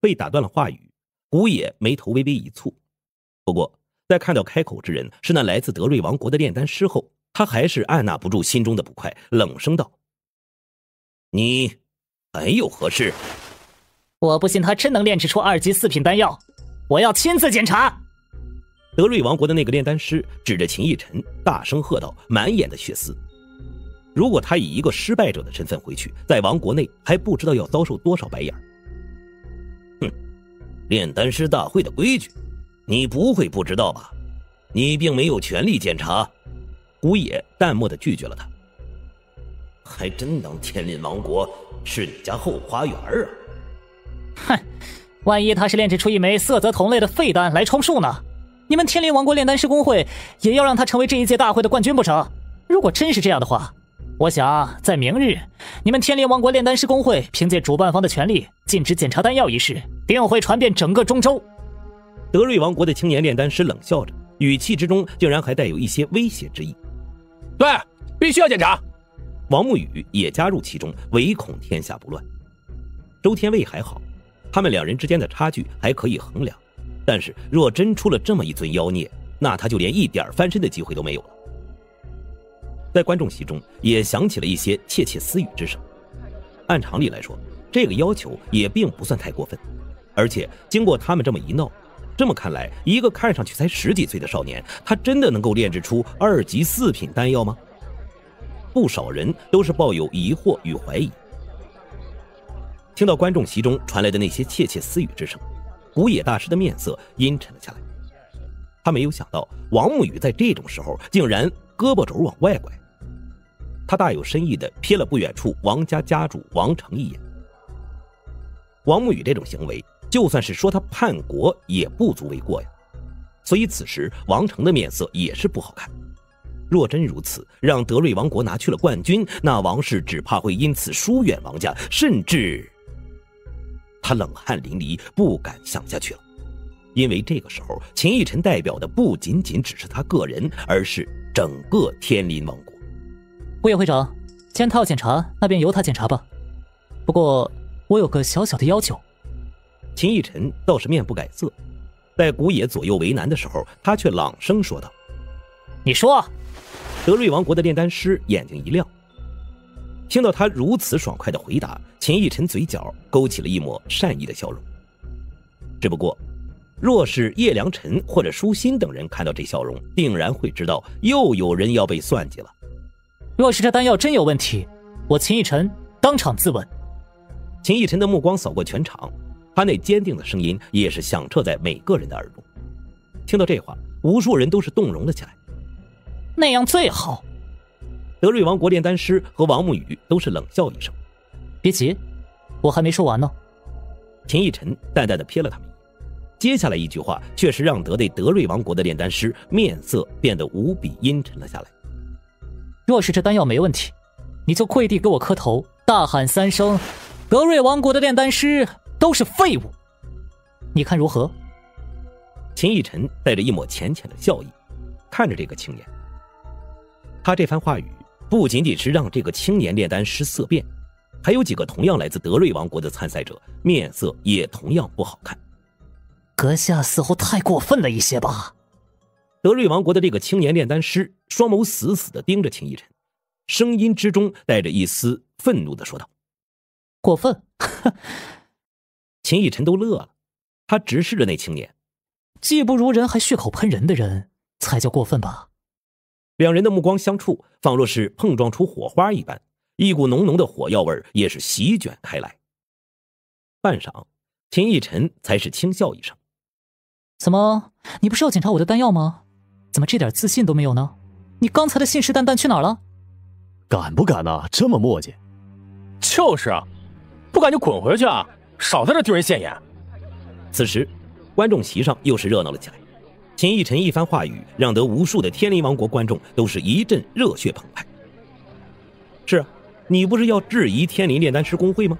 被打断了话语，古野眉头微微一蹙。不过，在看到开口之人是那来自德瑞王国的炼丹师后，他还是按捺不住心中的不快，冷声道：“你还有何事？”我不信他真能炼制出二级四品丹药，我要亲自检查。德瑞王国的那个炼丹师指着秦逸尘，大声喝道，满眼的血丝。如果他以一个失败者的身份回去，在王国内还不知道要遭受多少白眼。哼，炼丹师大会的规矩，你不会不知道吧？你并没有权利检查。古野淡漠的拒绝了他。还真当天林王国是你家后花园啊？哼，万一他是炼制出一枚色泽同类的废丹来充数呢？你们天灵王国炼丹师工会也要让他成为这一届大会的冠军不成？如果真是这样的话，我想在明日，你们天灵王国炼丹师工会凭借主办方的权力禁止检查丹药一事，定会传遍整个中州。德瑞王国的青年炼丹师冷笑着，语气之中竟然还带有一些威胁之意。对，必须要检查。王沐雨也加入其中，唯恐天下不乱。周天卫还好。他们两人之间的差距还可以衡量，但是若真出了这么一尊妖孽，那他就连一点翻身的机会都没有了。在观众席中也响起了一些窃窃私语之声。按常理来说，这个要求也并不算太过分，而且经过他们这么一闹，这么看来，一个看上去才十几岁的少年，他真的能够炼制出二级四品丹药吗？不少人都是抱有疑惑与怀疑。听到观众席中传来的那些窃窃私语之声，古野大师的面色阴沉了下来。他没有想到王沐雨在这种时候竟然胳膊肘往外拐。他大有深意地瞥了不远处王家家主王成一眼。王沐雨这种行为，就算是说他叛国也不足为过呀。所以此时王成的面色也是不好看。若真如此，让德瑞王国拿去了冠军，那王氏只怕会因此疏远王家，甚至……他冷汗淋漓，不敢想下去了，因为这个时候，秦逸尘代表的不仅仅只是他个人，而是整个天林王国。顾野会长，既然他要检查，那便由他检查吧。不过，我有个小小的要求。秦逸尘倒是面不改色，在古野左右为难的时候，他却朗声说道：“你说。”德瑞王国的炼丹师眼睛一亮。听到他如此爽快的回答，秦逸尘嘴角勾起了一抹善意的笑容。只不过，若是叶良辰或者舒心等人看到这笑容，定然会知道又有人要被算计了。若是这丹药真有问题，我秦逸尘当场自刎。秦逸尘的目光扫过全场，他那坚定的声音也是响彻在每个人的耳中。听到这话，无数人都是动容了起来。那样最好。德瑞王国炼丹师和王沐雨都是冷笑一声：“别急，我还没说完呢。”秦逸尘淡淡的瞥了他们一眼，接下来一句话却是让得那德瑞王国的炼丹师面色变得无比阴沉了下来：“若是这丹药没问题，你就跪地给我磕头，大喊三声：‘德瑞王国的炼丹师都是废物！’你看如何？”秦逸尘带着一抹浅浅的笑意，看着这个青年，他这番话语。不仅仅是让这个青年炼丹师色变，还有几个同样来自德瑞王国的参赛者面色也同样不好看。阁下似乎太过分了一些吧？德瑞王国的这个青年炼丹师双眸死死的盯着秦逸尘，声音之中带着一丝愤怒的说道：“过分？”秦逸尘都乐了，他直视着那青年，技不如人还血口喷人的人才叫过分吧？两人的目光相触，仿若是碰撞出火花一般，一股浓浓的火药味也是席卷开来。半晌，秦逸尘才是轻笑一声：“怎么，你不是要检查我的丹药吗？怎么这点自信都没有呢？你刚才的信誓旦旦去哪儿了？敢不敢啊？这么磨叽？就是啊，不敢就滚回去啊！少在这丢人现眼。”此时，观众席上又是热闹了起来。秦逸尘一番话语，让得无数的天灵王国观众都是一阵热血澎湃。是啊，你不是要质疑天灵炼丹师工会吗？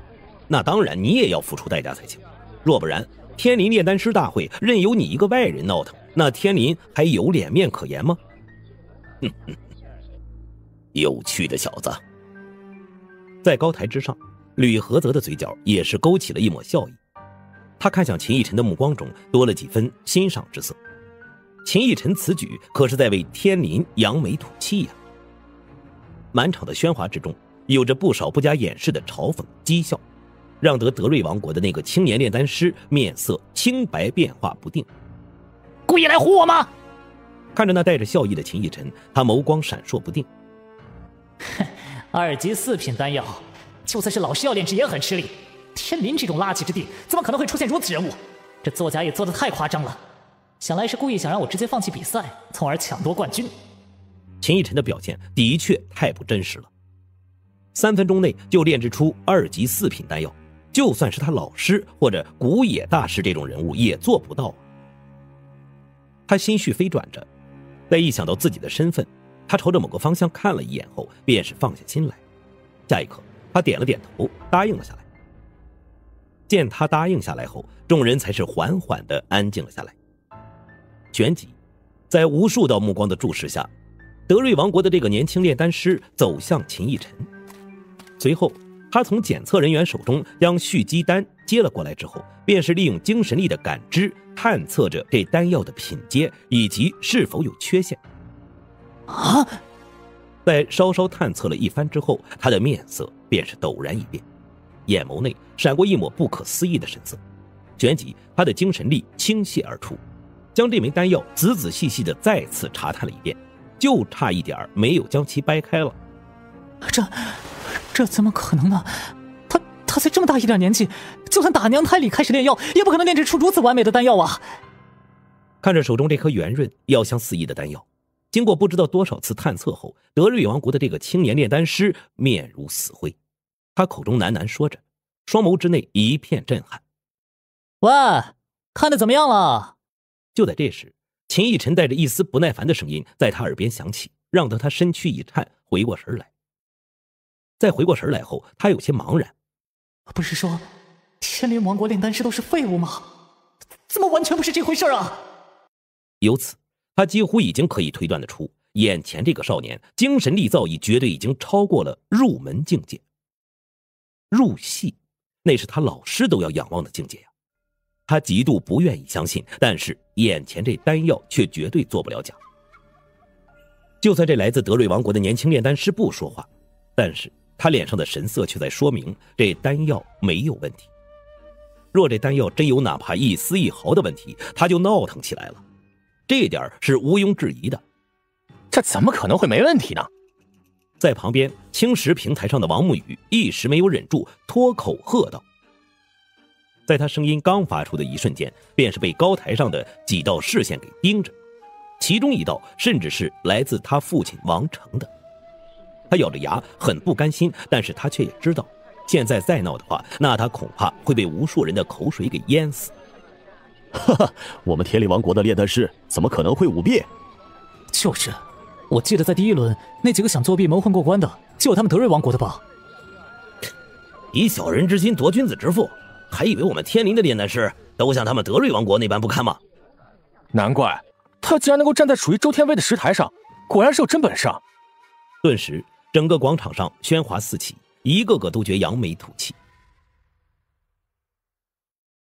那当然，你也要付出代价才行。若不然，天灵炼丹师大会任由你一个外人闹腾，那天灵还有脸面可言吗？哼哼，有趣的小子。在高台之上，吕和泽的嘴角也是勾起了一抹笑意。他看向秦逸晨的目光中多了几分欣赏之色。秦逸晨此举可是在为天林扬眉吐气呀！满场的喧哗之中，有着不少不加掩饰的嘲讽讥笑，让得德瑞王国的那个青年炼丹师面色青白变化不定。故意来唬我吗？看着那带着笑意的秦逸晨，他眸光闪烁不定。哼，二级四品丹药，就算是老师要炼制也很吃力。天林这种垃圾之地，怎么可能会出现如此人物？这作假也做得太夸张了。想来是故意想让我直接放弃比赛，从而抢夺冠军。秦逸晨的表现的确太不真实了。三分钟内就炼制出二级四品丹药，就算是他老师或者古野大师这种人物也做不到。他心绪飞转着，在一想到自己的身份，他朝着某个方向看了一眼后，便是放下心来。下一刻，他点了点头，答应了下来。见他答应下来后，众人才是缓缓的安静了下来。旋即，在无数道目光的注视下，德瑞王国的这个年轻炼丹师走向秦逸晨。随后，他从检测人员手中将蓄积丹接了过来之后，便是利用精神力的感知，探测着这丹药的品阶以及是否有缺陷。啊！在稍稍探测了一番之后，他的面色便是陡然一变，眼眸内闪过一抹不可思议的神色。旋即，他的精神力倾泻而出。将这枚丹药仔仔细细的再次查探了一遍，就差一点没有将其掰开了。这，这怎么可能呢？他他才这么大一点年纪，就算打娘胎里开始炼药，也不可能炼制出如此完美的丹药啊！看着手中这颗圆润、药香四溢的丹药，经过不知道多少次探测后，德瑞王国的这个青年炼丹师面如死灰，他口中喃喃说着，双眸之内一片震撼。喂，看的怎么样了？就在这时，秦逸晨带着一丝不耐烦的声音在他耳边响起，让得他身躯一颤，回过神来。再回过神来后，他有些茫然：“不是说天灵王国炼丹师都是废物吗？怎么完全不是这回事啊？”由此，他几乎已经可以推断得出，眼前这个少年精神力造诣绝对已经超过了入门境界。入戏，那是他老师都要仰望的境界呀。他极度不愿意相信，但是眼前这丹药却绝对做不了假。就算这来自德瑞王国的年轻炼丹师不说话，但是他脸上的神色却在说明这丹药没有问题。若这丹药真有哪怕一丝一毫的问题，他就闹腾起来了，这点是毋庸置疑的。这怎么可能会没问题呢？在旁边青石平台上的王沐雨一时没有忍住，脱口喝道。在他声音刚发出的一瞬间，便是被高台上的几道视线给盯着，其中一道甚至是来自他父亲王成的。他咬着牙，很不甘心，但是他却也知道，现在再闹的话，那他恐怕会被无数人的口水给淹死。哈哈，我们天理王国的炼丹师怎么可能会舞弊？就是，我记得在第一轮那几个想作弊蒙混过关的，就有他们德瑞王国的吧？以小人之心夺君子之腹。还以为我们天灵的炼丹师都像他们德瑞王国那般不堪吗？难怪他竟然能够站在属于周天威的石台上，果然是有真本事。顿时，整个广场上喧哗四起，一个个都觉扬眉吐气。